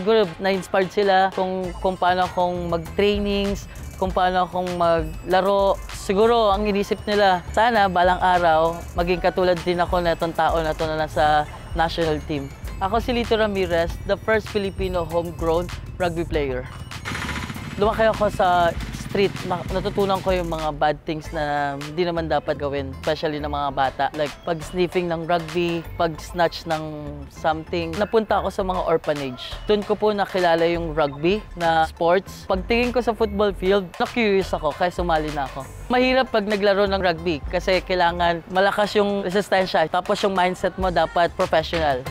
Siguro na-inspired sila kung, kung paano akong mag-trainings, kung paano akong maglaro. Siguro ang inisip nila, sana balang araw, maging katulad din ako na itong tao na ito na nasa national team. Ako si Lito Ramirez, the first Filipino homegrown rugby player. Lumaki ako sa street, na- natutunan ko yung mga bad things na hindi naman dapat gawin, especially ng mga bata. Like pag-sniffing ng rugby, pag-snatch ng something. Napunta ako sa mga orphanage. Doon ko po nakilala yung rugby na sports. Pagtingin ko sa football field, na-curious ako kaya sumali na ako. Mahirap pag naglaro ng rugby kasi kailangan malakas yung resistensya. Tapos yung mindset mo dapat professional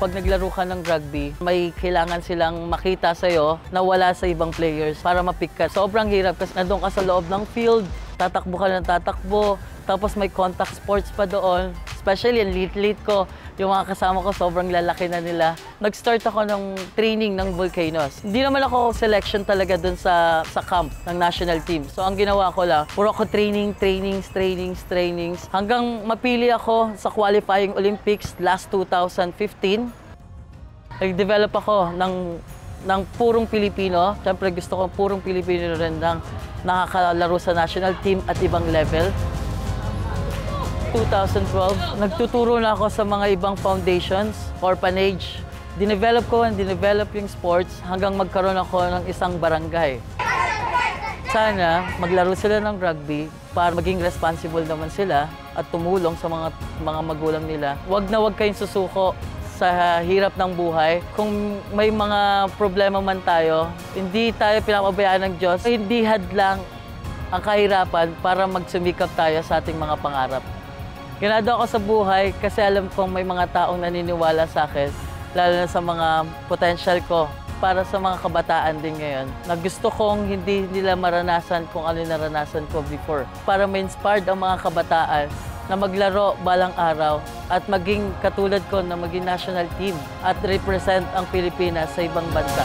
pag naglaro ka ng rugby, may kailangan silang makita sa'yo na wala sa ibang players para mapick ka. Sobrang hirap kasi nandun ka sa loob ng field, tatakbo ka ng tatakbo, tapos may contact sports pa doon. Especially, ang late-late ko, yung mga kasama ko sobrang lalaki na nila. Nag-start ako ng training ng Volcanoes. Hindi naman ako selection talaga dun sa, sa camp ng national team. So ang ginawa ko lang, puro ako training, trainings, trainings, trainings. Hanggang mapili ako sa qualifying Olympics last 2015. Nag-develop ako ng, ng purong Pilipino. Siyempre gusto ko purong Pilipino rin ng nakakalaro sa national team at ibang level. 2012, nagtuturo na ako sa mga ibang foundations, orphanage. Dinevelop ko and dinevelop yung sports hanggang magkaroon ako ng isang barangay. Sana maglaro sila ng rugby para maging responsible naman sila at tumulong sa mga mga magulang nila. Huwag na huwag kayong susuko sa hirap ng buhay. Kung may mga problema man tayo, hindi tayo pinapabayaan ng Diyos. Hindi hadlang ang kahirapan para magsumikap tayo sa ating mga pangarap. Ganado ako sa buhay kasi alam kong may mga taong naniniwala sa akin, lalo na sa mga potential ko para sa mga kabataan din ngayon na gusto kong hindi nila maranasan kung ano naranasan ko before. Para ma-inspired ang mga kabataan na maglaro balang araw at maging katulad ko na maging national team at represent ang Pilipinas sa ibang bansa.